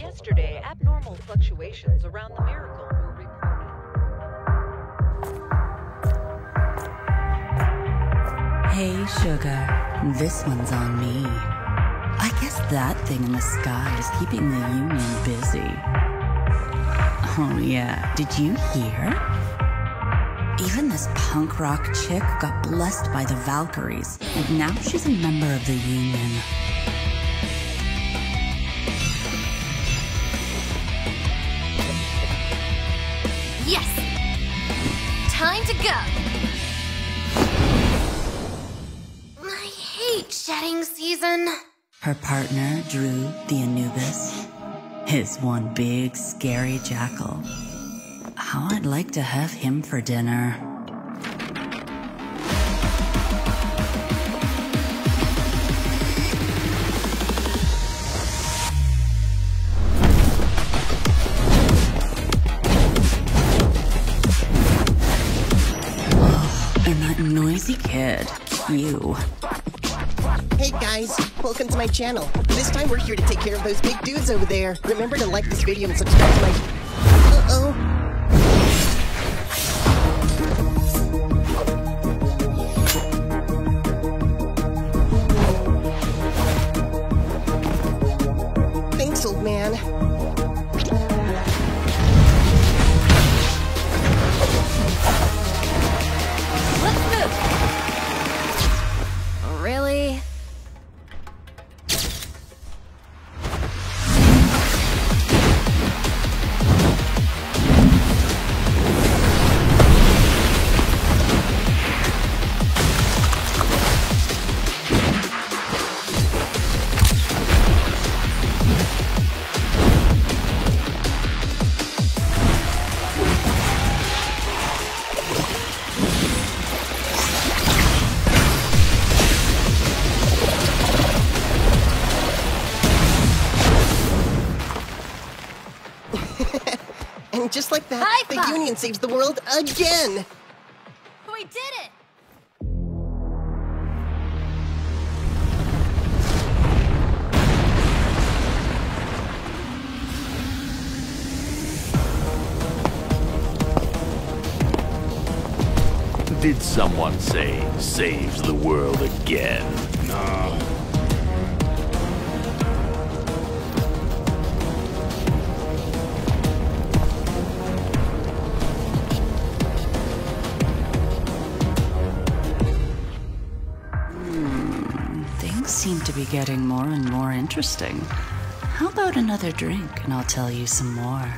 Yesterday, abnormal fluctuations around the miracle were reported. Hey, sugar. This one's on me. I guess that thing in the sky is keeping the Union busy. Oh, yeah. Did you hear? Even this punk rock chick got blessed by the Valkyries, and now she's a member of the Union. Yes! Time to go! I hate shedding season. Her partner, Drew the Anubis, is one big, scary jackal. How I'd like to have him for dinner. You. Hey guys, welcome to my channel. This time we're here to take care of those big dudes over there. Remember to like this video and subscribe to my... Uh-oh. And just like that, High the five. Union saves the world again! We did it! Did someone say saves the world again? No. Things seem to be getting more and more interesting. How about another drink and I'll tell you some more?